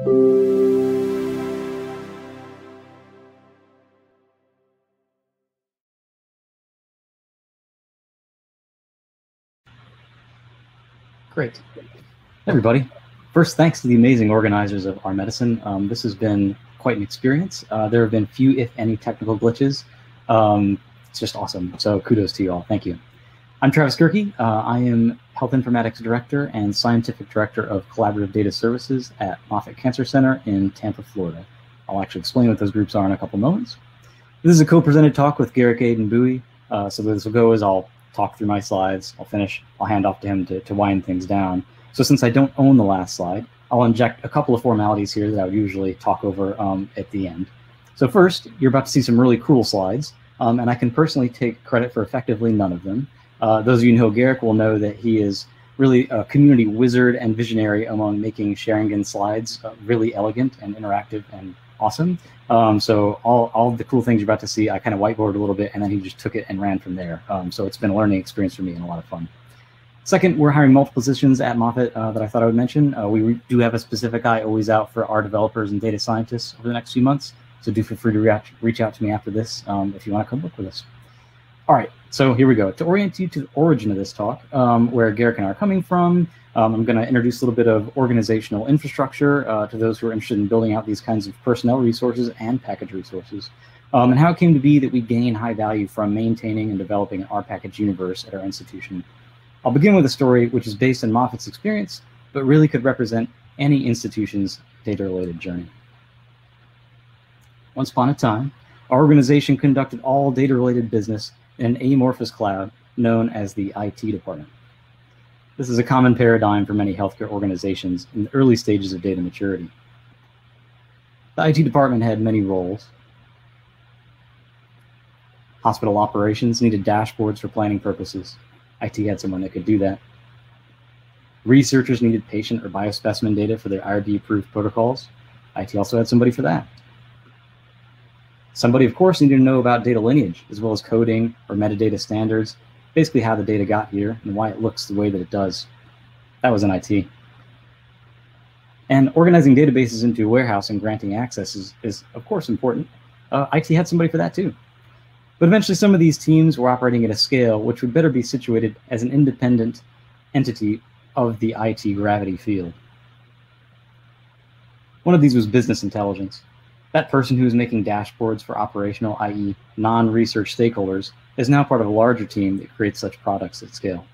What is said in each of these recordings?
Great. everybody. First, thanks to the amazing organizers of R/Medicine. Um, this has been quite an experience. Uh, there have been few, if any, technical glitches. Um, it's just awesome. So kudos to you all. Thank you. I'm Travis Gerke. Uh, I am Health Informatics Director and Scientific Director of Collaborative Data Services at Moffitt Cancer Center in Tampa, Florida. I'll actually explain what those groups are in a couple moments. This is a co-presented talk with Garrick Aden-Buie. Uh, so this will go as I'll talk through my slides. I'll finish. I'll hand off to him to, to wind things down. So since I don't own the last slide, I'll inject a couple of formalities here that I would usually talk over um, at the end. So first, you're about to see some really cool slides, um, and I can personally take credit for effectively none of them. Uh, those of you who know Garrick will know that he is really a community wizard and visionary among making xaringan slides uh, really elegant and interactive and awesome. Um, so all, all the cool things you're about to see, I kind of whiteboarded a little bit, and then he just took it and ran from there. Um, so it's been a learning experience for me and a lot of fun. Second, we're hiring multiple positions at Moffitt uh, that I thought I would mention. Uh, we do have a specific eye always out for R developers and data scientists over the next few months. So do feel free to reach, reach out to me after this um, if you want to come work with us. All right, so here we go. To orient you to the origin of this talk, um, where Garrick and I are coming from, um, I'm going to introduce a little bit of organizational infrastructure uh, to those who are interested in building out these kinds of personnel resources and package resources, um, and how it came to be that we gain high value from maintaining and developing an R package universe at our institution. I'll begin with a story which is based on Moffitt's experience, but really could represent any institution's data-related journey. Once upon a time, our organization conducted all data-related business in an amorphous cloud known as the IT department. This is a common paradigm for many healthcare organizations in the early stages of data maturity. The IT department had many roles. Hospital operations needed dashboards for planning purposes. IT had someone that could do that. Researchers needed patient or biospecimen data for their IRB approved protocols. IT also had somebody for that. Somebody, of course, needed to know about data lineage, as well as coding or metadata standards, basically how the data got here and why it looks the way that it does. That was in IT. And organizing databases into a warehouse and granting access is, is of course, important. Uh, IT had somebody for that too. But eventually, some of these teams were operating at a scale which would better be situated as an independent entity of the IT gravity field. One of these was business intelligence. That person who is making dashboards for operational, i.e., non research stakeholders, is now part of a larger team that creates such products at scale.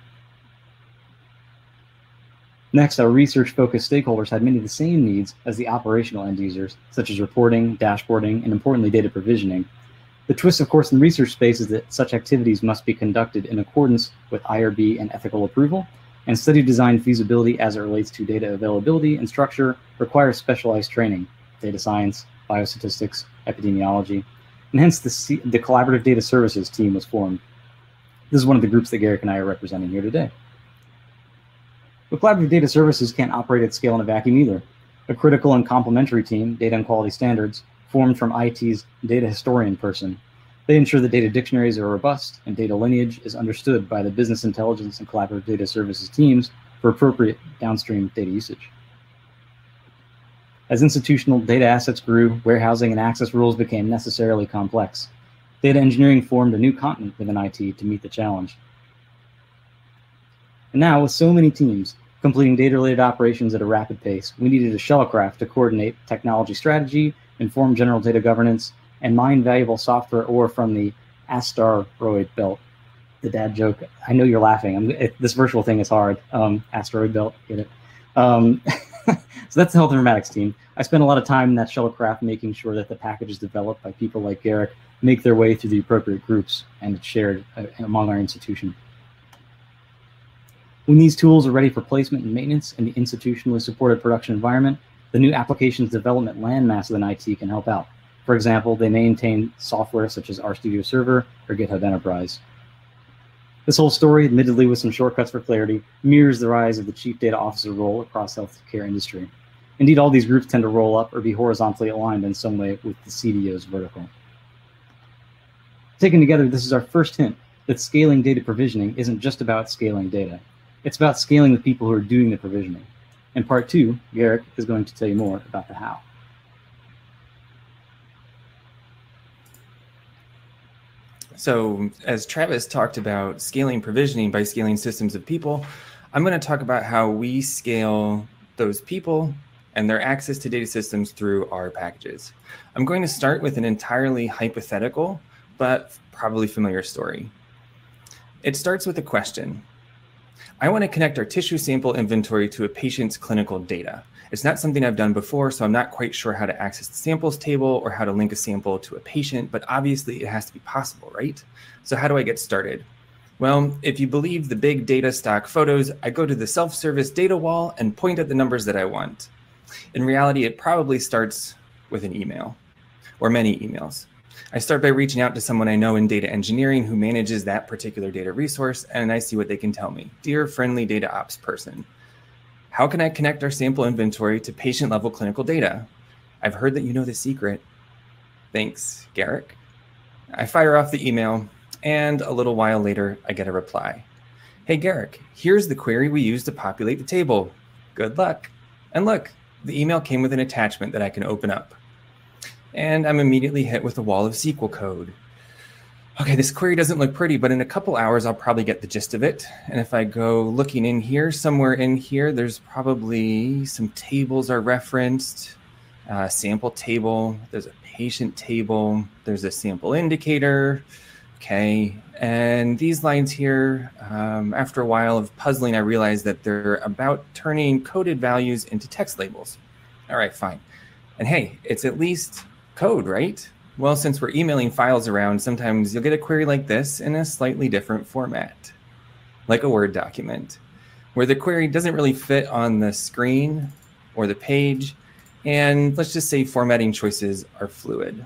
Next, our research focused stakeholders had many of the same needs as the operational end users, such as reporting, dashboarding, and importantly, data provisioning. The twist, of course, in the research space is that such activities must be conducted in accordance with IRB and ethical approval, and study design feasibility as it relates to data availability and structure requires specialized training, data science, biostatistics, epidemiology, and hence the, C the Collaborative Data Services team was formed. This is one of the groups that Garrick and I are representing here today. But Collaborative Data Services can't operate at scale in a vacuum either. A critical and complementary team, Data and Quality Standards, formed from IT's data historian person. They ensure that data dictionaries are robust and data lineage is understood by the business intelligence and collaborative data services teams for appropriate downstream data usage. As institutional data assets grew, warehousing and access rules became necessarily complex. Data engineering formed a new continent within IT to meet the challenge. And now, with so many teams completing data-related operations at a rapid pace, we needed a shuttlecraft to coordinate technology strategy, inform general data governance, and mine valuable software ore from the asteroid belt. The dad joke. I know you're laughing. It, this virtual thing is hard. Um, asteroid belt, get it? Um, so that's the health informatics team. I spend a lot of time in that shuttlecraft making sure that the packages developed by people like Garrick make their way through the appropriate groups and it's shared uh, among our institution. When these tools are ready for placement and maintenance in the institutionally supported production environment, the new applications development landmass within IT can help out. For example, they maintain software such as RStudio Server or GitHub Enterprise. This whole story, admittedly with some shortcuts for clarity, mirrors the rise of the chief data officer role across healthcare industry. Indeed, all these groups tend to roll up or be horizontally aligned in some way with the CDO's vertical. Taken together, this is our first hint that scaling data provisioning isn't just about scaling data. It's about scaling the people who are doing the provisioning. In part two, Garrick is going to tell you more about the how. So as Travis talked about scaling provisioning by scaling systems of people, I'm going to talk about how we scale those people and their access to data systems through our packages. I'm going to start with an entirely hypothetical, but probably familiar story. It starts with a question. I want to connect our tissue sample inventory to a patient's clinical data. It's not something I've done before, so I'm not quite sure how to access the samples table or how to link a sample to a patient, but obviously it has to be possible, right? So how do I get started? Well, if you believe the big data stock photos, I go to the self-service data wall and point at the numbers that I want. In reality, it probably starts with an email or many emails. I start by reaching out to someone I know in data engineering who manages that particular data resource, and I see what they can tell me. Dear friendly data ops person, how can I connect our sample inventory to patient level clinical data? I've heard that you know the secret. Thanks, Garrick. I fire off the email, and a little while later, I get a reply. Hey, Garrick, here's the query we use to populate the table. Good luck. And look, the email came with an attachment that I can open up. And I'm immediately hit with a wall of SQL code okay, this query doesn't look pretty, but in a couple hours, I'll probably get the gist of it. And if I go looking in here, somewhere in here, there's probably some tables are referenced, uh, sample table, there's a patient table, there's a sample indicator. Okay, and these lines here, um, after a while of puzzling, I realized that they're about turning coded values into text labels. All right, fine. And hey, it's at least code, right? Well, since we're emailing files around, sometimes you'll get a query like this in a slightly different format, like a Word document, where the query doesn't really fit on the screen or the page. And let's just say formatting choices are fluid.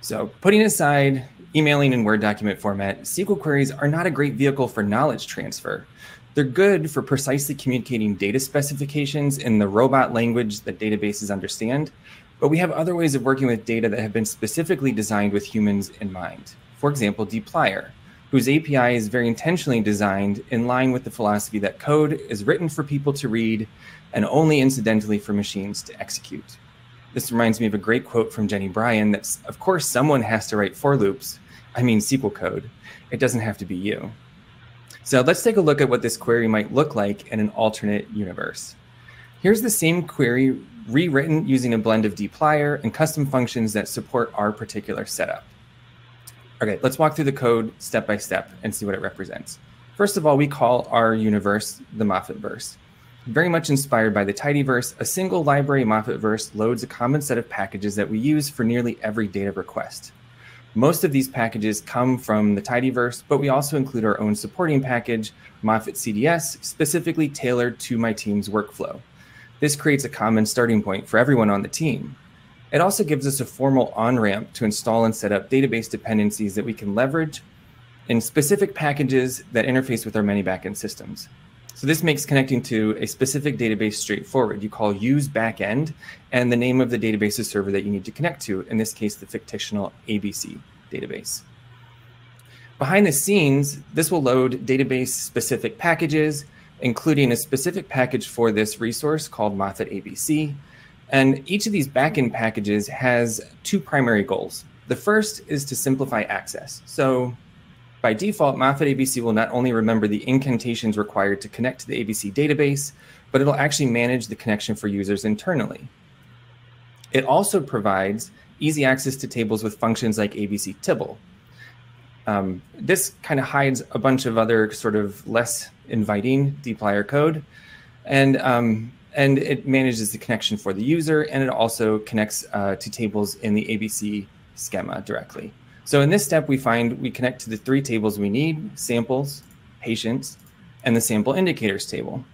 So putting aside emailing in Word document format, SQL queries are not a great vehicle for knowledge transfer. They're good for precisely communicating data specifications in the robot language that databases understand, but we have other ways of working with data that have been specifically designed with humans in mind. For example, dplyr, whose API is very intentionally designed in line with the philosophy that code is written for people to read and only incidentally for machines to execute. This reminds me of a great quote from Jenny Bryan that, of course, someone has to write for loops. I mean, SQL code. It doesn't have to be you. So let's take a look at what this query might look like in an alternate universe. Here's the same query rewritten using a blend of dplyr and custom functions that support our particular setup. Okay, let's walk through the code step by step and see what it represents. First of all, we call our universe the Moffittverse. Very much inspired by the tidyverse, a single library Moffittverse loads a common set of packages that we use for nearly every data request. Most of these packages come from the tidyverse, but we also include our own supporting package, Moffitt CDS, specifically tailored to my team's workflow. This creates a common starting point for everyone on the team. It also gives us a formal on-ramp to install and set up database dependencies that we can leverage in specific packages that interface with our many backend systems. So this makes connecting to a specific database straightforward. You call use backend and the name of the database server that you need to connect to, in this case, the fictional ABC database. Behind the scenes, this will load database specific packages including a specific package for this resource called Moffitt ABC. And each of these backend packages has two primary goals. The first is to simplify access. So by default, Moffitt ABC will not only remember the incantations required to connect to the ABC database, but it'll actually manage the connection for users internally. It also provides easy access to tables with functions like ABC Tibble. Um, this kind of hides a bunch of other sort of less inviting dplyr code. And, um, and it manages the connection for the user, and it also connects uh, to tables in the ABC schema directly. So in this step, we find we connect to the three tables we need, samples, patients, and the sample indicators table.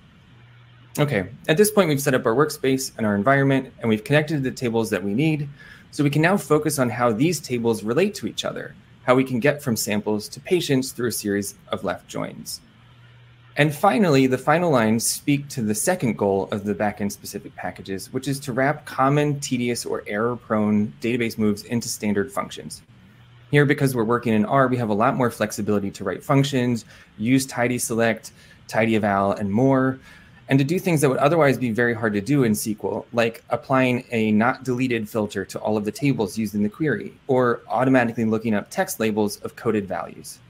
Okay, at this point, we've set up our workspace and our environment, and we've connected the tables that we need. So we can now focus on how these tables relate to each other, how we can get from samples to patients through a series of left joins. And finally, the final lines speak to the second goal of the backend specific packages, which is to wrap common, tedious, or error prone database moves into standard functions. Here, because we're working in R, we have a lot more flexibility to write functions, use tidy select, tidy eval, and more. and to do things that would otherwise be very hard to do in SQL, like applying a not deleted filter to all of the tables used in the query, or automatically looking up text labels of coded values.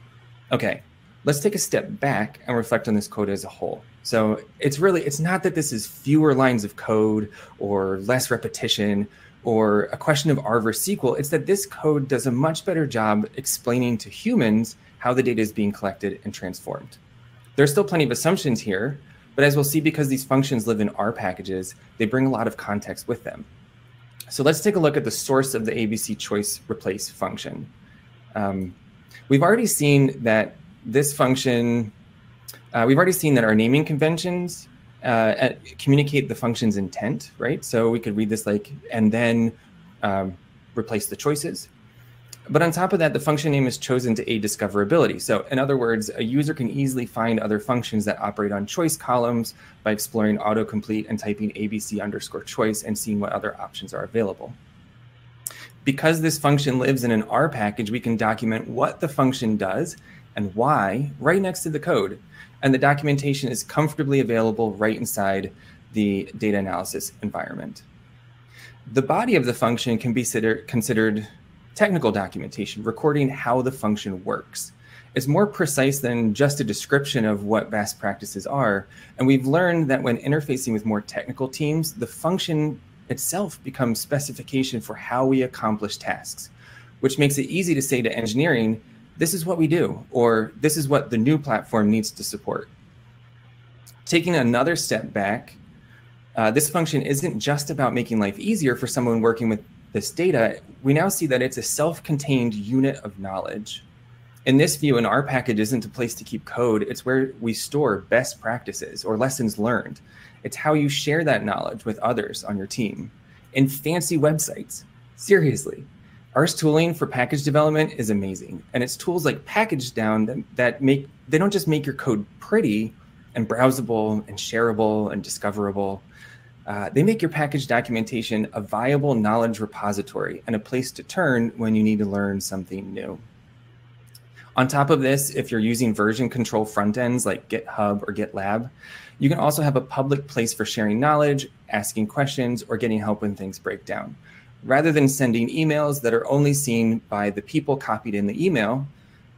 Okay, let's take a step back and reflect on this code as a whole. So it's really, it's not that this is fewer lines of code or less repetition or a question of R versus SQL. It's that this code does a much better job explaining to humans how the data is being collected and transformed. There's still plenty of assumptions here, but as we'll see, because these functions live in R packages, they bring a lot of context with them. So let's take a look at the source of the ABC choice replace function. Um, we've already seen that this function, uh, we've already seen that our naming conventions uh, communicate the function's intent, right? So we could read this like, and then um, replace the choices. But on top of that, the function name is chosen to aid discoverability. So in other words, a user can easily find other functions that operate on choice columns by exploring autocomplete and typing ABC underscore choice and seeing what other options are available. Because this function lives in an R package, we can document what the function does and why right next to the code. And the documentation is comfortably available right inside the data analysis environment. The body of the function can be considered technical documentation, recording how the function works. It's more precise than just a description of what best practices are. And we've learned that when interfacing with more technical teams, the function itself becomes specification for how we accomplish tasks, which makes it easy to say to engineering, this is what we do, or this is what the new platform needs to support. Taking another step back, uh, this function isn't just about making life easier for someone working with this data, we now see that it's a self-contained unit of knowledge. In this view, an R package isn't a place to keep code. It's where we store best practices or lessons learned. It's how you share that knowledge with others on your team. In fancy websites, seriously, R's tooling for package development is amazing. And it's tools like pkgdown that, that make, they don't just make your code pretty and browsable and shareable and discoverable. Uh, they make your package documentation a viable knowledge repository and a place to turn when you need to learn something new. On top of this, if you're using version control front ends like GitHub or GitLab, you can also have a public place for sharing knowledge, asking questions, or getting help when things break down. Rather than sending emails that are only seen by the people copied in the email,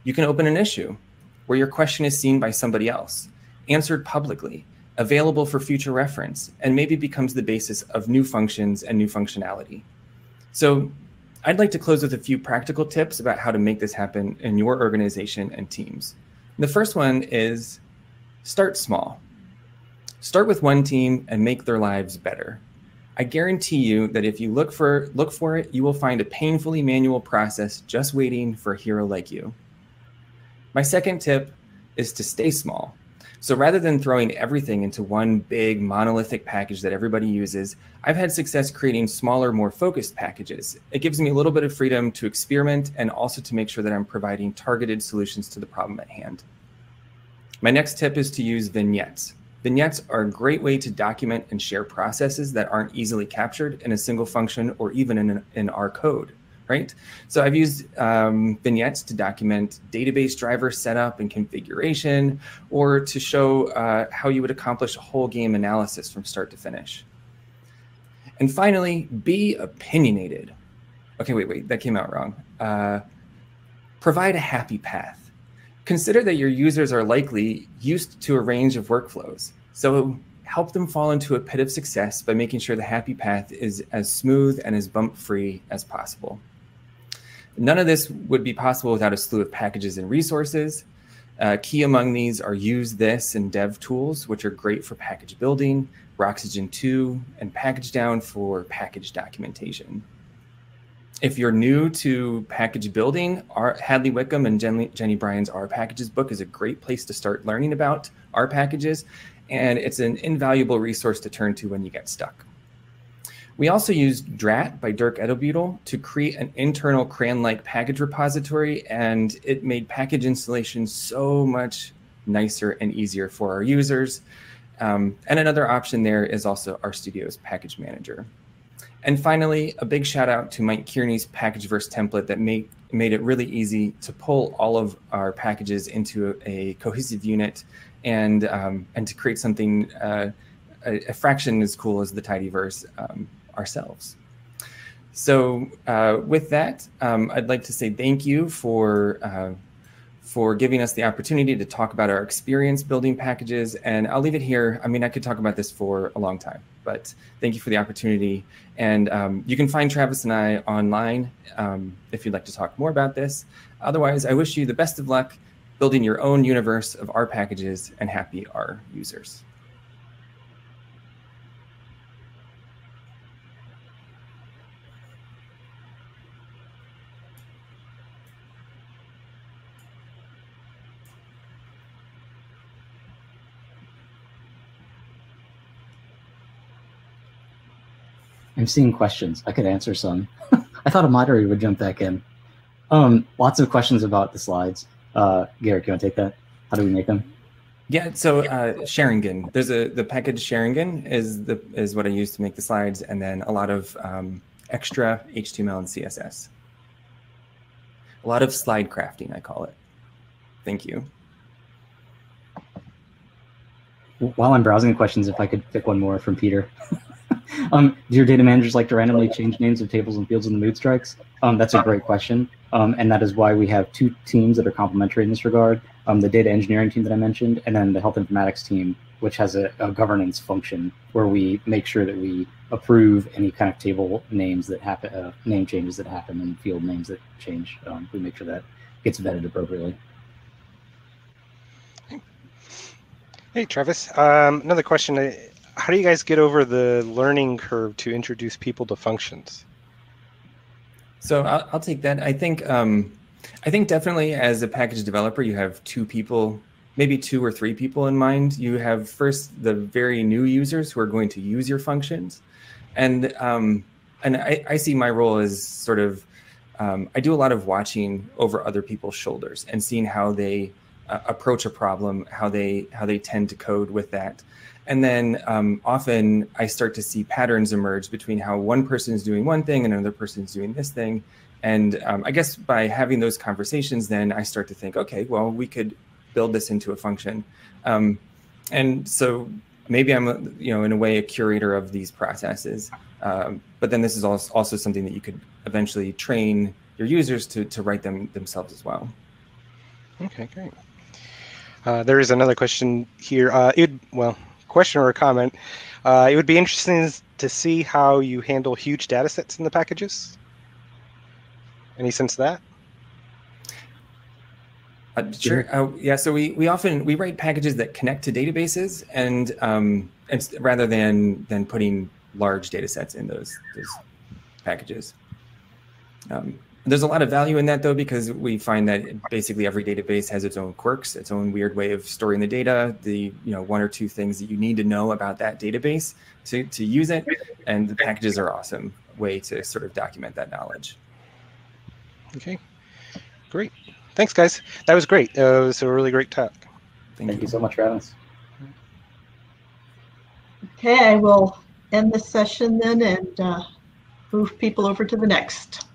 you can open an issue where your question is seen by somebody else, answered publicly, available for future reference, and maybe becomes the basis of new functions and new functionality. So I'd like to close with a few practical tips about how to make this happen in your organization and teams. The first one is start small. Start with one team and make their lives better. I guarantee you that if you look for look for it, you will find a painfully manual process just waiting for a hero like you. My second tip is to stay small. So rather than throwing everything into one big monolithic package that everybody uses, I've had success creating smaller, more focused packages. It gives me a little bit of freedom to experiment and also to make sure that I'm providing targeted solutions to the problem at hand. My next tip is to use vignettes. Vignettes are a great way to document and share processes that aren't easily captured in a single function or even in, in R code right? So I've used um, vignettes to document database driver setup and configuration, or to show uh, how you would accomplish a whole game analysis from start to finish. And finally, be opinionated. Okay, wait, wait, that came out wrong. Uh, provide a happy path. Consider that your users are likely used to a range of workflows. So help them fall into a pit of success by making sure the happy path is as smooth and as bump free as possible. None of this would be possible without a slew of packages and resources. Uh, key among these are usethis and devtools, which are great for package building, Roxygen 2, and pkgdown for package documentation. If you're new to package building, our, Hadley Wickham and Jenny, Bryan's R packages book is a great place to start learning about R packages, and it's an invaluable resource to turn to when you get stuck. We also used Drat by Dirk Eddelbuettel to create an internal CRAN-like package repository, and it made package installation so much nicer and easier for our users. Um, and another option there is also RStudio's package manager. And finally, a big shout out to Mike Kearney's pkgverse template that made, made it really easy to pull all of our packages into a, a cohesive unit and, um, and to create something uh, a, a, fraction as cool as the tidyverse um, ourselves. So uh, with that, um, I'd like to say thank you for uh, for giving us the opportunity to talk about our experience building packages. And I'll leave it here. I mean, I could talk about this for a long time, but thank you for the opportunity. And um, you can find Travis and I online um, if you'd like to talk more about this. Otherwise, I wish you the best of luck building your own universe of R packages and happy R users. I'm seeing questions. I could answer some. I thought a moderator would jump back in. Um, lots of questions about the slides. Uh, Garrett, you want to take that? How do we make them? Yeah, so uh, xaringan. There's a the package xaringan is the is what I use to make the slides, and then a lot of um, extra HTML and CSS. A lot of slide crafting, I call it. Thank you. While I'm browsing the questions, if I could pick one more from Peter. um, do your data managers like to randomly change names of tables and fields in the mood strikes? Um, that's a great question. Um, and that is why we have two teams that are complementary in this regard. Um, the data engineering team that I mentioned, and then the health informatics team, which has a, a, governance function where we make sure that we approve any kind of table names that happen, uh, name changes that happen, and field names that change. Um, we make sure that gets vetted appropriately. Hey, Travis. Um, another question how do you guys get over the learning curve to introduce people to functions? So I'll, I'll take that. I think um, I think definitely as a package developer, you have two people, maybe two or three people in mind. You have first the very new users who are going to use your functions, and um, and I, I see my role as sort of um, I do a lot of watching over other people's shoulders and seeing how they uh, approach a problem, how they how they tend to code with that. And then um, often I start to see patterns emerge between how one person is doing one thing and another person is doing this thing. And um, I guess by having those conversations, then I start to think, okay, well, we could build this into a function. Um, and so maybe I'm, you know, in a way, a curator of these processes. Um, but then this is also, something that you could eventually train your users to, to write them themselves as well. Okay, great. Uh, there is another question here. Uh, it well, question or a comment. Uh, it would be interesting to see how you handle huge data sets in the packages. Any sense of that? Uh, sure. Uh, yeah. So we, we often we write packages that connect to databases, and um, and rather than than putting large data sets in those those packages. Um, there's a lot of value in that though, because we find that basically every database has its own quirks, its own weird way of storing the data, the you know one or two things that you need to know about that database to, to use it. And the packages are awesome way to sort of document that knowledge. Okay, great. Thanks, guys. That was great. Uh, it was a really great talk. Thank, Thank you. you so much for having us. Okay, I will end the session then and uh, move people over to the next.